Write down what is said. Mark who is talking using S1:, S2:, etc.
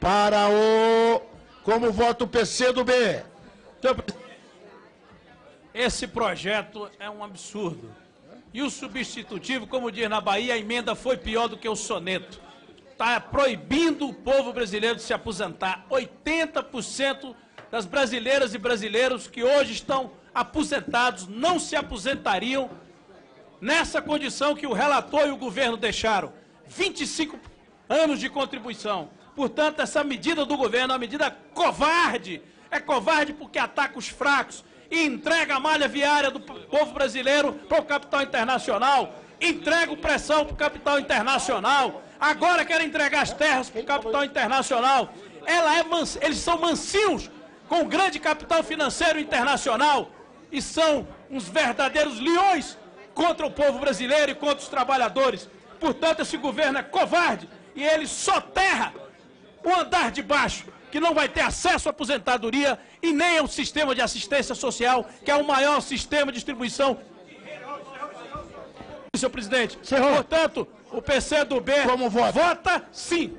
S1: Para o. Como voto o PC do B.
S2: Presidente, Esse projeto é um absurdo. E o substitutivo, como diz na Bahia, a emenda foi pior do que o soneto. Está proibindo o povo brasileiro de se aposentar. 80% das brasileiras e brasileiros que hoje estão aposentados não se aposentariam nessa condição que o relator e o governo deixaram. 25 anos de contribuição. Portanto, essa medida do governo é uma medida covarde. É covarde porque ataca os fracos e entrega a malha viária do povo brasileiro para o capital internacional. Entrega pressão para o capital internacional. Agora quer entregar as terras para o capital internacional. É. Eles são mansinhos com o grande capital financeiro internacional e são uns verdadeiros leões contra o povo brasileiro e contra os trabalhadores. Portanto, esse governo é covarde e ele soterra o andar de baixo, que não vai ter acesso à aposentadoria e nem ao sistema de assistência social, que é o maior sistema de distribuição. Senhor presidente,
S1: Senhor.
S2: portanto, o PC do B
S1: Como vota?
S2: vota sim.